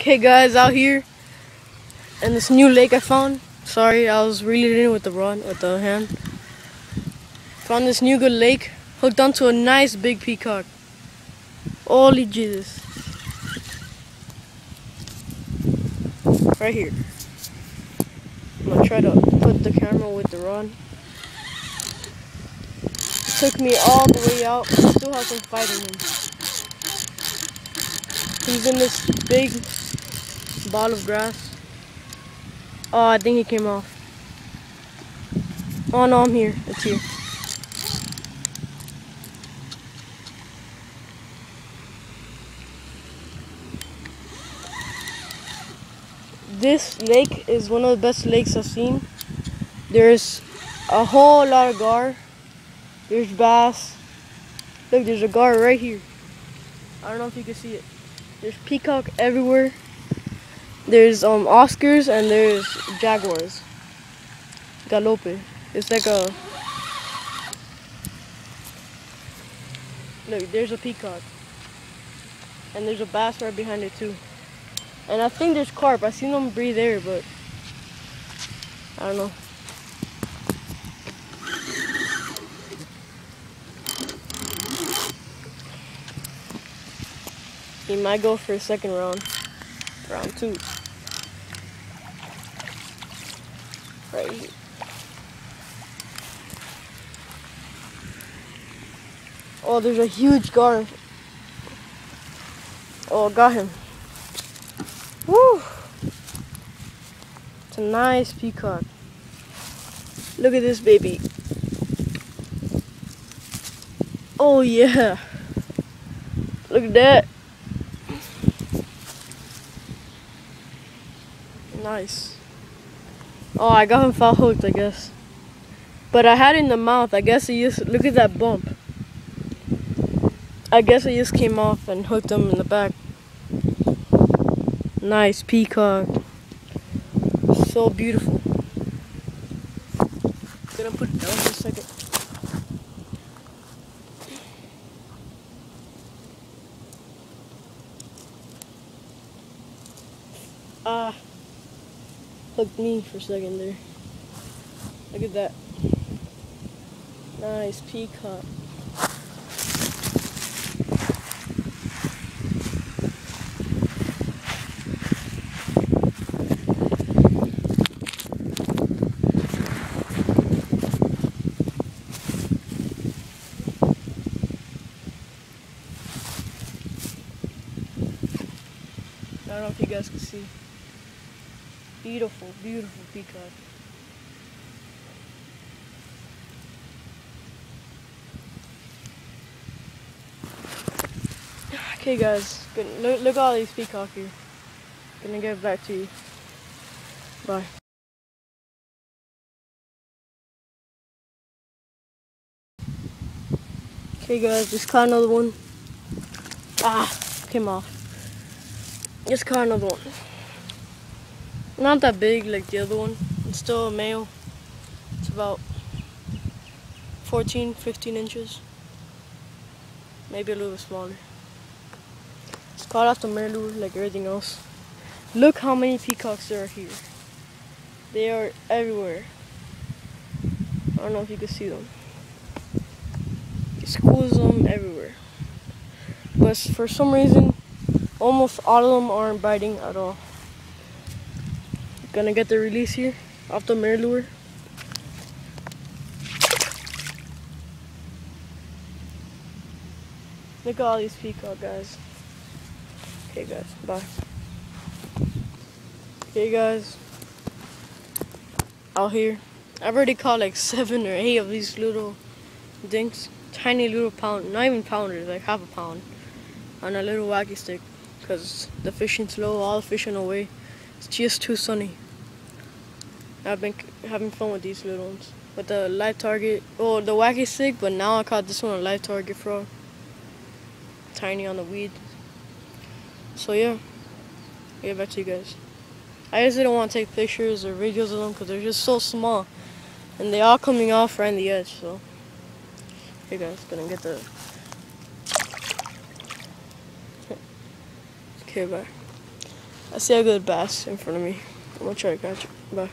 Okay guys, out here in this new lake I found. Sorry, I was reeling in with the rod, with the hand. Found this new good lake, hooked onto a nice big peacock. Holy Jesus. Right here. I'm gonna try to put the camera with the rod. Took me all the way out. Still have some fight in him. He's in this big ball of grass. Oh, I think he came off. Oh no, I'm here. It's here. This lake is one of the best lakes I've seen. There's a whole lot of gar. There's bass. Look, there's a gar right here. I don't know if you can see it. There's peacock everywhere. There's um Oscars and there's Jaguars. Galope. It's like a Look, there's a peacock. And there's a bass right behind it too. And I think there's carp. I seen them breathe there, but I don't know. He might go for a second round. Round two. Right here. Oh, there's a huge gar. Oh, got him. Woo! It's a nice peacock. Look at this baby. Oh yeah. Look at that. Nice. Oh, I got him foul hooked, I guess. But I had in the mouth. I guess he just, look at that bump. I guess it just came off and hooked him in the back. Nice peacock. So beautiful. Gonna put it down for a second. Ah, hooked me for a second there. Look at that. Nice peacock. I don't know if you guys can see. Beautiful, beautiful peacock. Okay guys. Look, look at all these peacock here. Gonna get back to you. Bye. Okay guys, just caught another one. Ah, came off. Just caught another one. Not that big like the other one. It's still a male. It's about 14, 15 inches. Maybe a little bit smaller. It's off the MirrOlure like everything else. Look how many peacocks there are here. They are everywhere. I don't know if you can see them. He schools them everywhere. But for some reason, almost all of them aren't biting at all. Gonna get the release here off the MirrOlure. Look at all these peacock guys. Okay guys, bye. Okay guys, out here. I've already caught like seven or eight of these little dinks. Tiny little pound, not even pounders, like half a pound. On a little wacky stick. Because the fishing's low, all the fishing away. It's just too sunny. I've been having fun with these little ones. With the live target, oh the wacky stick, but now I caught this one a live target frog. Tiny on the weed. So yeah, get back to you guys. I just didn't want to take pictures or videos of them because they're just so small. And they all coming off right on the edge, so. Hey guys, gonna get the... Okay, bye. I see a good bass in front of me. I'm gonna try to catch it. Bye.